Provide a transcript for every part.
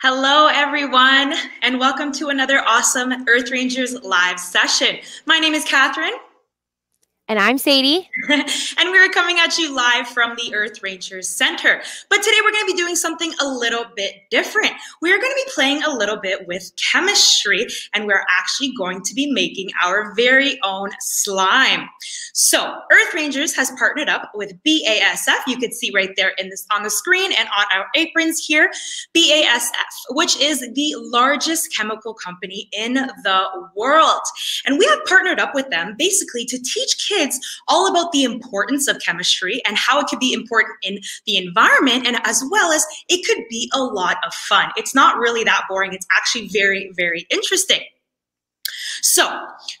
Hello, everyone, and welcome to another awesome Earth Rangers live session. My name is Catherine. And I'm Sadie. and we're coming at you live from the Earth Rangers Center. But today we're going to be doing something a little bit different. We're going to be playing a little bit with chemistry, and we're actually going to be making our very own slime. So, Earth Rangers has partnered up with BASF. You can see right there in this on the screen and on our aprons here, BASF, which is the largest chemical company in the world. And we have partnered up with them basically to teach kids kids all about the importance of chemistry and how it could be important in the environment, and as well as it could be a lot of fun. It's not really that boring. It's actually very, very interesting. So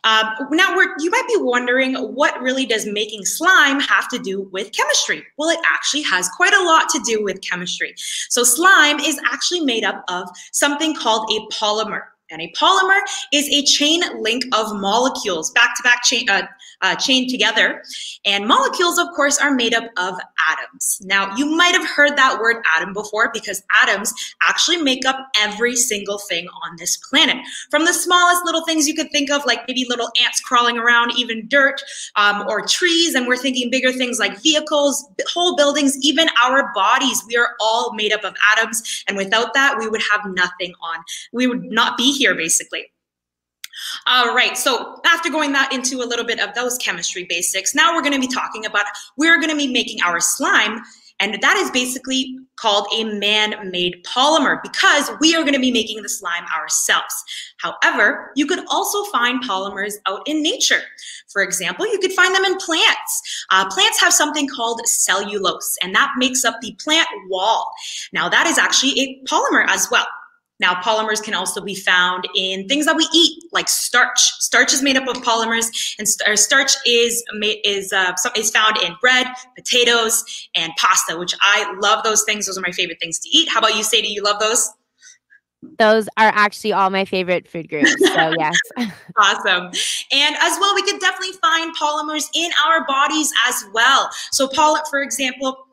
um, now you might be wondering what really does making slime have to do with chemistry? Well, it actually has quite a lot to do with chemistry. So slime is actually made up of something called a polymer. And a polymer is a chain link of molecules, back-to-back chain, uh, uh, chained together. And molecules, of course, are made up of atoms. Now, you might have heard that word atom before because atoms actually make up every single thing on this planet. From the smallest little things you could think of, like maybe little ants crawling around, even dirt um, or trees, and we're thinking bigger things like vehicles, whole buildings, even our bodies. We are all made up of atoms. And without that, we would have nothing on. We would not be here, basically. All right, so after going that into a little bit of those chemistry basics, now we're gonna be talking about, we're gonna be making our slime, and that is basically called a man-made polymer because we are gonna be making the slime ourselves. However, you could also find polymers out in nature. For example, you could find them in plants. Uh, plants have something called cellulose, and that makes up the plant wall. Now that is actually a polymer as well. Now, polymers can also be found in things that we eat, like starch. Starch is made up of polymers, and st starch is is uh, is found in bread, potatoes, and pasta, which I love. Those things; those are my favorite things to eat. How about you, Sadie? You love those? Those are actually all my favorite food groups. So yes. awesome. And as well, we can definitely find polymers in our bodies as well. So, poly, for example,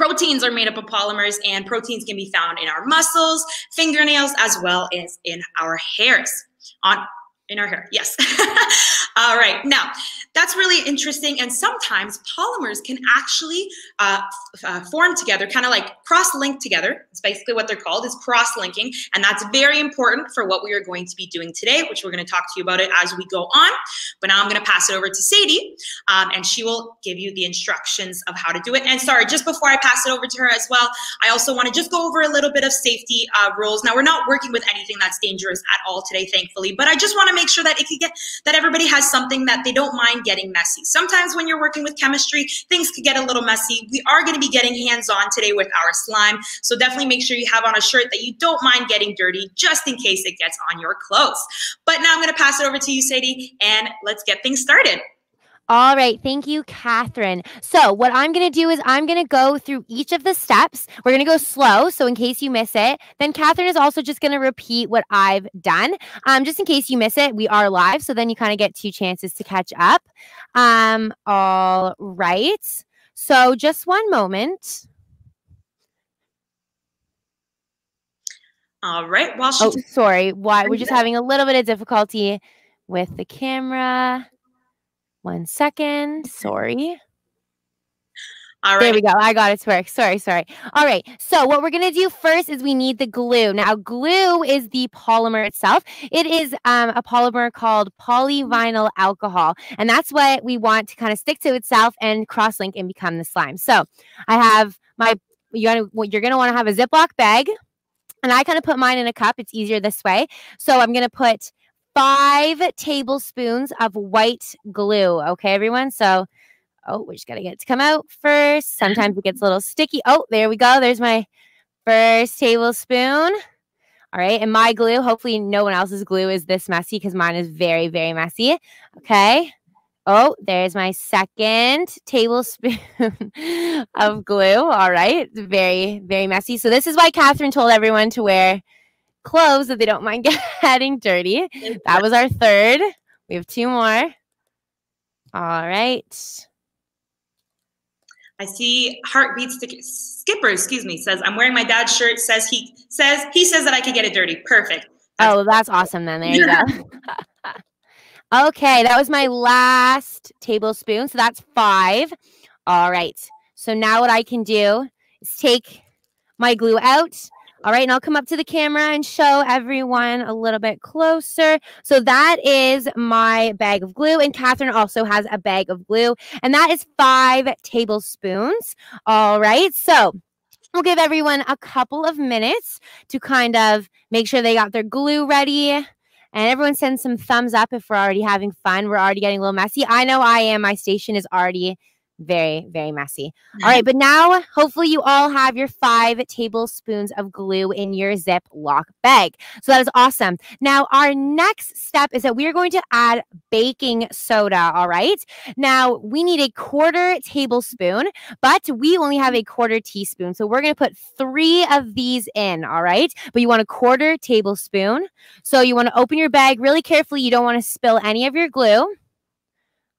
Proteins are made up of polymers, and proteins can be found in our muscles, fingernails, as well as in our hairs. On in our hair, yes. All right, now that's really interesting. And sometimes polymers can actually uh, uh, form together, kind of like cross-link together. It's basically what they're called, is cross-linking. And that's very important for what we are going to be doing today, which we're going to talk to you about it as we go on. But now I'm going to pass it over to Sadie, um, and she will give you the instructions of how to do it. And sorry, just before I pass it over to her as well, I also want to just go over a little bit of safety uh, rules. Now, we're not working with anything that's dangerous at all today, thankfully, but I just want to make sure that it could get that everybody has something that they don't mind getting messy. Sometimes when you're working with chemistry, things could get a little messy. We are going to be getting hands-on today with our slime, so definitely make sure you have on a shirt that you don't mind getting dirty, just in case it gets on your clothes. But now I'm going to pass it over to you, Sadie, and let's get things started. All right. Thank you, Catherine. So, what I'm going to do is I'm going to go through each of the steps. We're going to go slow. So, in case you miss it, then Catherine is also just going to repeat what I've done. Um, just in case you miss it, we are live. So, then you kind of get two chances to catch up. Um, all right. So, just one moment. All right. Well, oh, sorry. Why? We're just having a little bit of difficulty with the camera. One second. Sorry. All right. There we go. I got it to work. Sorry, sorry. All right. So what we're going to do first is we need the glue. Now, glue is the polymer itself. It is um, a polymer called polyvinyl alcohol. And that's what we want to kind of stick to itself and cross-link and become the slime. So I have my, you're to, you're going to want to have a Ziploc bag. And I kind of put mine in a cup. It's easier this way. So I'm going to put five tablespoons of white glue. Okay, everyone. So, oh, we just got to get it to come out first. Sometimes it gets a little sticky. Oh, there we go. There's my first tablespoon. All right. And my glue, hopefully, no one else's glue is this messy because mine is very, very messy. Okay. Oh, there's my second tablespoon of glue. All right. Very, very messy. So, this is why Catherine told everyone to wear clothes that they don't mind getting dirty. That was our third. We have two more. All right. I see heartbeat stick- skipper, excuse me, says I'm wearing my dad's shirt. Says he says he says that I can get it dirty. Perfect. That's oh, that's awesome. Then there you go. okay, that was my last tablespoon. So that's five. All right. So now what I can do is take my glue out. All right, and I'll come up to the camera and show everyone a little bit closer. So that is my bag of glue, and Catherine also has a bag of glue, and that is five tablespoons. All right, so we'll give everyone a couple of minutes to kind of make sure they got their glue ready. And everyone send some thumbs up if we're already having fun. We're already getting a little messy. I know I am. My station is already very, very messy. All right, but now hopefully you all have your five tablespoons of glue in your Ziploc bag. So that is awesome. Now, our next step is that we are going to add baking soda. All right. Now, we need a quarter tablespoon, but we only have a quarter teaspoon. So we're going to put three of these in. All right. But you want a quarter tablespoon. So you want to open your bag really carefully. You don't want to spill any of your glue.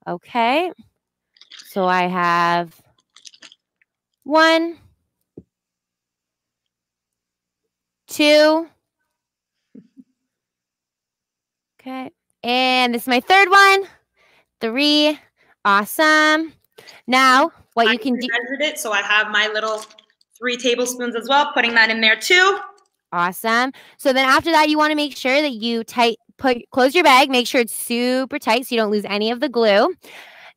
Okay. So I have one, two, okay, and this is my third one, three, awesome. Now, what I you can do. Measured it, so I have my little three tablespoons as well, putting that in there too. Awesome. So then after that, you want to make sure that you tight put close your bag, make sure it's super tight so you don't lose any of the glue.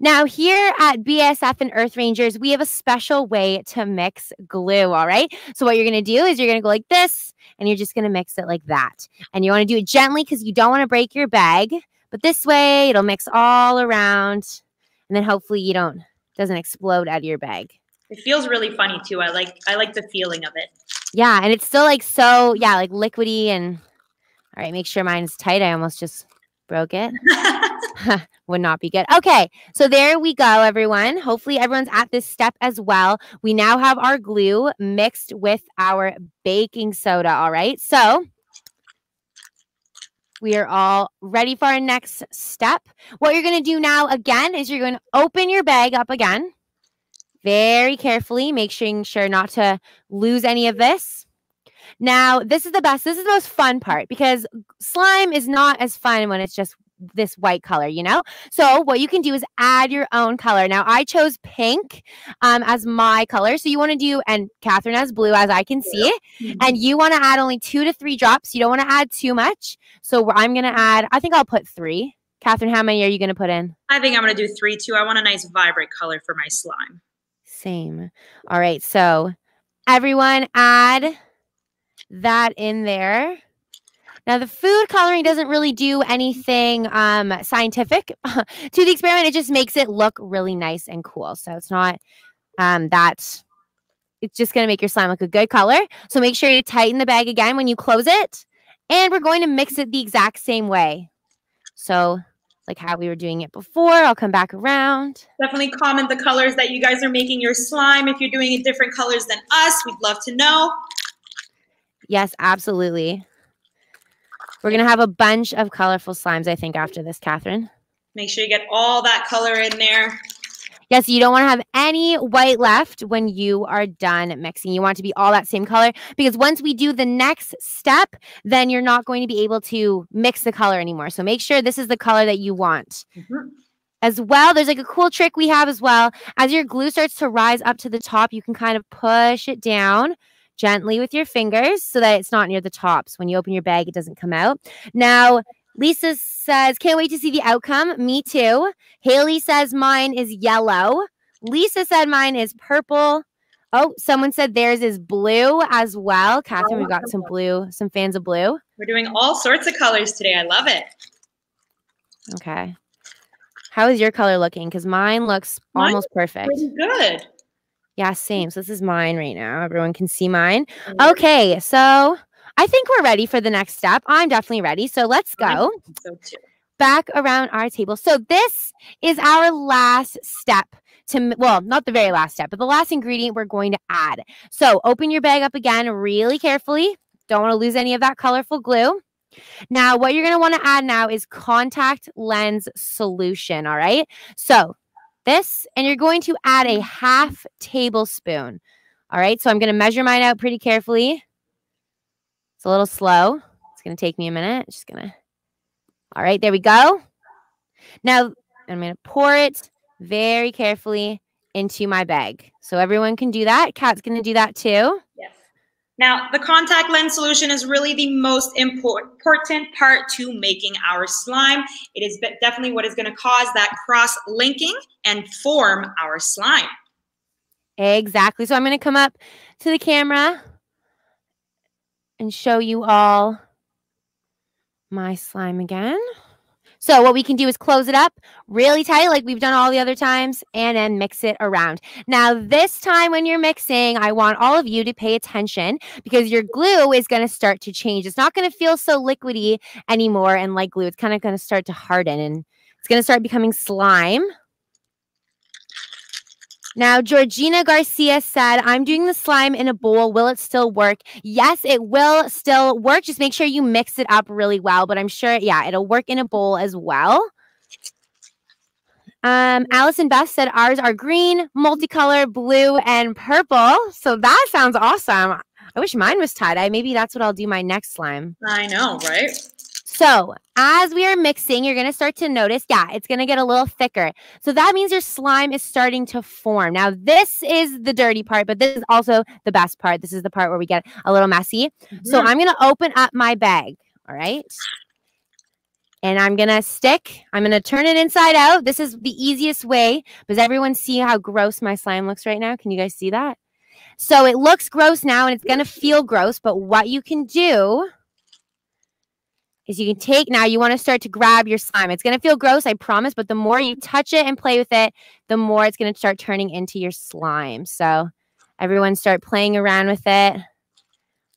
Now, here at BASF and Earth Rangers, we have a special way to mix glue. All right. So, what you're going to do is you're going to go like this, and you're just going to mix it like that. And you want to do it gently because you don't want to break your bag. But this way, it'll mix all around, and then hopefully you don't doesn't explode out of your bag. It feels really funny too. I like I like the feeling of it. Yeah, and it's still like so yeah, like liquidy and all right, make sure mine's tight. I almost just broke it. would not be good. Okay, so there we go, everyone. Hopefully, everyone's at this step as well. We now have our glue mixed with our baking soda. All right, so we are all ready for our next step. What you're going to do now again is you're going to open your bag up again very carefully, making sure not to lose any of this. Now, this is the best. This is the most fun part because slime is not as fun when it's just this white color, you know? So what you can do is add your own color. Now I chose pink um, as my color. So you want to do, and Catherine has blue as I can see. Mm-hmm. And you want to add only two to three drops. You don't want to add too much. So I'm going to add, I think I'll put three. Catherine, how many are you going to put in? I think I'm going to do three too. I want a nice vibrant color for my slime. Same. All right. So everyone add that in there. Now, the food coloring doesn't really do anything um, scientific to the experiment. It just makes it look really nice and cool. So it's not um, that it's just going to make your slime look a good color. So make sure you tighten the bag again when you close it. And we're going to mix it the exact same way. So like how we were doing it before. I'll come back around. Definitely comment the colors that you guys are making your slime. If you're doing it different colors than us, we'd love to know. Yes, absolutely. We're going to have a bunch of colorful slimes, I think, after this, Catherine. Make sure you get all that color in there. Yes, you don't want to have any white left when you are done mixing. You want to be all that same color because once we do the next step, then you're not going to be able to mix the color anymore. So make sure this is the color that you want. Mm-hmm. As well, there's like a cool trick we have as well. As your glue starts to rise up to the top, you can kind of push it down gently with your fingers so that it's not near the tops. When you open your bag, it doesn't come out. Now, Lisa says, can't wait to see the outcome. Me too. Haley says mine is yellow. Lisa said mine is purple. Oh, someone said theirs is blue as well. Catherine, we oh, got some blue, some fans of blue. We're doing all sorts of colors today. I love it. Okay. How is your color looking? Because mine looks mine almost perfect. good. Yeah, same. So this is mine right now. Everyone can see mine. Okay, so I think we're ready for the next step. I'm definitely ready. So let's go. So Back around our table. So this is our last step to well, not the very last step, but the last ingredient we're going to add. So open your bag up again really carefully. Don't want to lose any of that colorful glue. Now, what you're going to want to add now is contact lens solution. All right. So this, and you're going to add a mm. half tablespoon. All right, so I'm going to measure mine out pretty carefully. It's a little slow. It's going to take me a minute. Just going to. All right, there we go. Now I'm going to pour it very carefully into my bag. So everyone can do that. Kat's going to do that too. Yes. Now, the contact lens solution is really the most important part to making our slime. It is definitely what is going to cause that cross-linking and form our slime. Exactly. So I'm going to come up to the camera and show you all my slime again. So what we can do is close it up really tight like we've done all the other times and then mix it around. Now this time when you're mixing, I want all of you to pay attention because your glue is going to start to change. It's not going to feel so liquidy anymore and like glue. It's kind of going to start to harden and it's going to start becoming slime. Now, Georgina Garcia said, I'm doing the slime in a bowl. Will it still work? Yes, it will still work. Just make sure you mix it up really well. But I'm sure, yeah, it'll work in a bowl as well. Um, Allison Beth said ours are green, multicolor, blue, and purple. So that sounds awesome. I wish mine was tie dye. Maybe that's what I'll do my next slime. I know, right? So as we are mixing, you're going to start to notice, yeah, it's going to get a little thicker. So that means your slime is starting to form. Now, this is the dirty part, but this is also the best part. This is the part where we get a little messy. Mm-hmm. So I'm going to open up my bag. All right. And I'm going to stick, I'm going to turn it inside out. This is the easiest way. Does everyone see how gross my slime looks right now? Can you guys see that? So it looks gross now and it's going to feel gross. But what you can do is you can take now you want to start to grab your slime. It's going to feel gross, I promise, but the more you touch it and play with it, the more it's going to start turning into your slime. So everyone start playing around with it.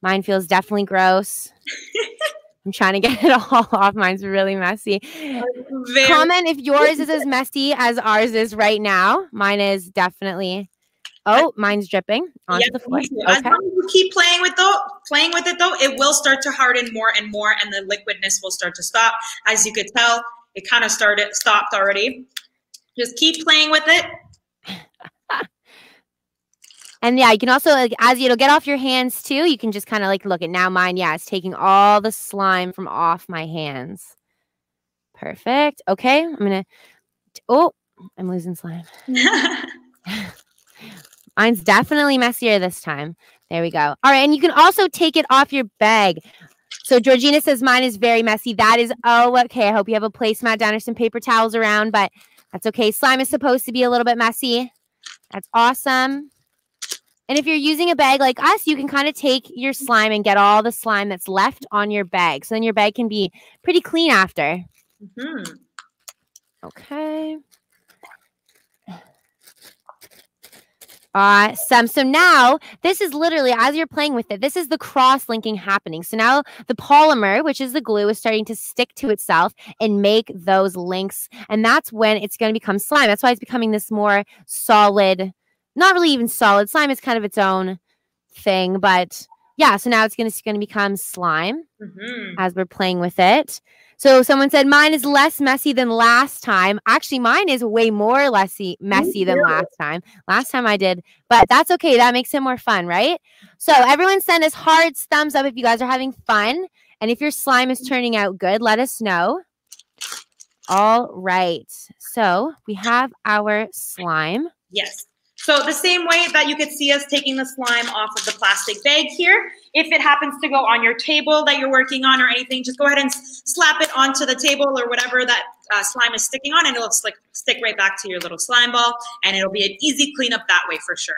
Mine feels definitely gross. I'm trying to get it all off. Mine's really messy. Very Comment if yours is as messy as ours is right now. Mine is definitely Oh, mine's dripping onto yep, the floor. Okay. As long as you keep playing with though, playing with it though, it will start to harden more and more, and the liquidness will start to stop. As you could tell, it kind of started stopped already. Just keep playing with it. and yeah, you can also like, as it'll get off your hands too. You can just kind of like look at now. Mine, yeah, it's taking all the slime from off my hands. Perfect. Okay, I'm gonna. Oh, I'm losing slime. Mine's definitely messier this time. There we go. All right, and you can also take it off your bag. So Georgina says mine is very messy. That is oh okay. I hope you have a placemat down or some paper towels around, but that's okay. Slime is supposed to be a little bit messy. That's awesome. And if you're using a bag like us, you can kind of take your slime and get all the slime that's left on your bag. So then your bag can be pretty clean after. Mm -hmm. Okay. Awesome. So now this is literally as you're playing with it, this is the cross linking happening. So now the polymer, which is the glue, is starting to stick to itself and make those links. And that's when it's going to become slime. That's why it's becoming this more solid, not really even solid. Slime is kind of its own thing, but yeah. So now it's going to, it's going to become slime mm -hmm. as we're playing with it. So someone said mine is less messy than last time. Actually, mine is way more messy messy than last time. Last time I did, but that's okay. That makes it more fun, right? So everyone send us hard thumbs up if you guys are having fun. And if your slime is turning out good, let us know. All right. So we have our slime. Yes. So the same way that you could see us taking the slime off of the plastic bag here, if it happens to go on your table that you're working on or anything, just go ahead and slap it onto the table or whatever that uh, slime is sticking on and it'll stick, stick right back to your little slime ball and it'll be an easy cleanup that way for sure.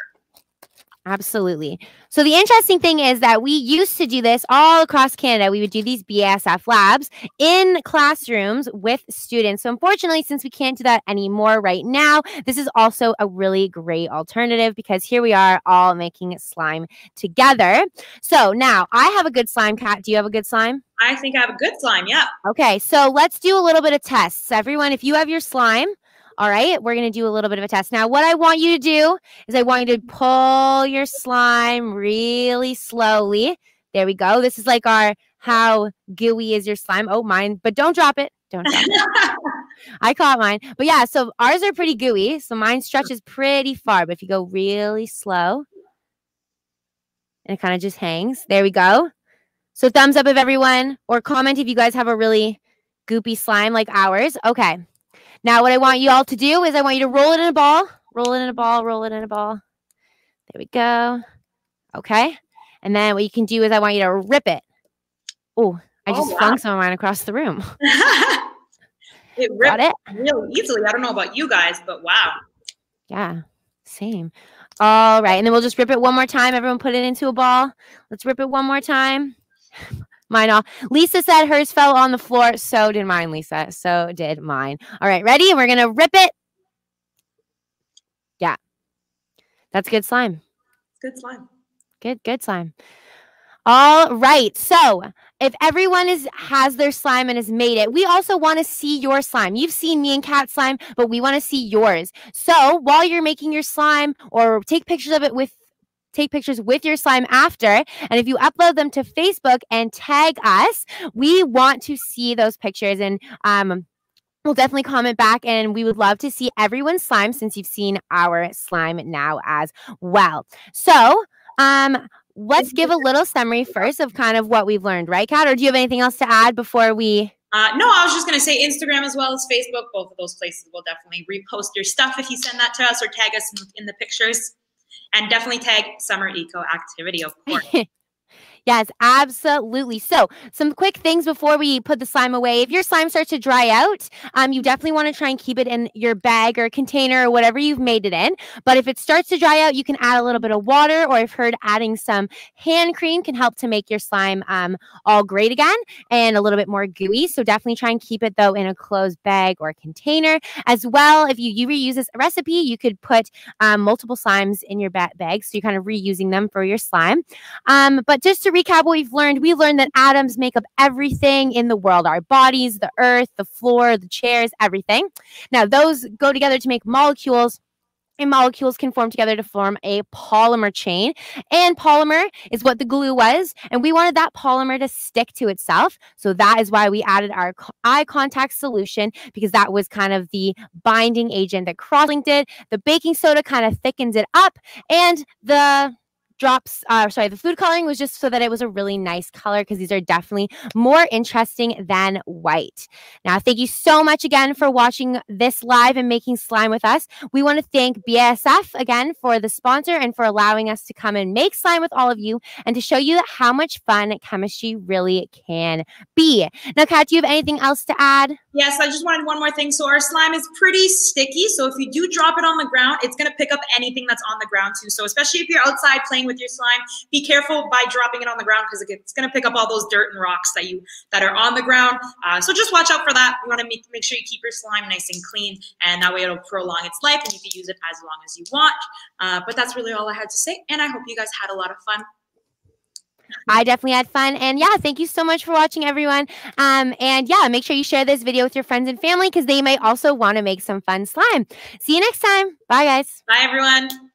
Absolutely. So the interesting thing is that we used to do this all across Canada. We would do these BASF labs in classrooms with students. So unfortunately, since we can't do that anymore right now, this is also a really great alternative because here we are all making slime together. So now I have a good slime Kat. Do you have a good slime? I think I have a good slime. Yeah. Okay. So let's do a little bit of tests. Everyone, if you have your slime, all right, we're going to do a little bit of a test. Now, what I want you to do is I want you to pull your slime really slowly. There we go. This is like our how gooey is your slime. Oh, mine, but don't drop it. Don't drop it. I caught mine. But yeah, so ours are pretty gooey. So mine stretches pretty far. But if you go really slow, and it kind of just hangs. There we go. So thumbs up if everyone, or comment if you guys have a really goopy slime like ours. Okay. Now what I want you all to do is I want you to roll it in a ball, roll it in a ball, roll it in a ball. There we go. Okay. And then what you can do is I want you to rip it. Oh, I just oh, wow. flung some of mine across the room. it ripped Got it? real easily. I don't know about you guys, but wow. Yeah, same. All right. And then we'll just rip it one more time. Everyone put it into a ball. Let's rip it one more time. Mine all. Lisa said hers fell on the floor. So did mine, Lisa. So did mine. All right. Ready? We're going to rip it. Yeah. That's good slime. Good slime. Good, good slime. All right. So if everyone is has their slime and has made it, we also want to see your slime. You've seen me and Cat slime, but we want to see yours. So while you're making your slime or take pictures of it with take pictures with your slime after. And if you upload them to Facebook and tag us, we want to see those pictures. And um We'll definitely comment back and we would love to see everyone's slime since you've seen our slime now as well. So, um, let's give a little summary first of kind of what we've learned, right, Kat? Or do you have anything else to add before we? Uh, no, I was just going to say Instagram as well as Facebook. Both of those places will definitely repost your stuff if you send that to us or tag us in, in the pictures. And definitely tag Summer Eco Activity, of course. Yes, absolutely. So, some quick things before we put the slime away. If your slime starts to dry out, um, you definitely want to try and keep it in your bag or container or whatever you've made it in. But if it starts to dry out, you can add a little bit of water, or I've heard adding some hand cream can help to make your slime um, all great again and a little bit more gooey. So, definitely try and keep it though in a closed bag or container. As well, if you, you reuse this recipe, you could put um, multiple slimes in your bag, so you're kind of reusing them for your slime. Um, but just to to recap what we've learned, we learned that atoms make up everything in the world our bodies, the earth, the floor, the chairs, everything. Now, those go together to make molecules and molecules can form together to form a polymer chain. And polymer is what the glue was. And we wanted that polymer to stick to itself. So that is why we added our eye contact solution because that was kind of the binding agent that cross-linked it. The baking soda kind of thickens it up. And the drops, uh, sorry, the food coloring was just so that it was a really nice color because these are definitely more interesting than white. Now, thank you so much again for watching this live and making slime with us. We want to thank BASF again for the sponsor and for allowing us to come and make slime with all of you and to show you how much fun chemistry really can be. Now, Kat, do you have anything else to add? Yes, I just wanted one more thing. So our slime is pretty sticky. So if you do drop it on the ground, it's going to pick up anything that's on the ground too. So especially if you're outside playing with your slime. Be careful by dropping it on the ground because it's going to pick up all those dirt and rocks that you that are on the ground. Uh, so just watch out for that. You want to make, make sure you keep your slime nice and clean, and that way it'll prolong its life, and you can use it as long as you want. Uh, but that's really all I had to say, and I hope you guys had a lot of fun. I definitely had fun. And yeah, thank you so much for watching, everyone. Um, and yeah, make sure you share this video with your friends and family because they might also want to make some fun slime. See you next time. Bye, guys. Bye, everyone.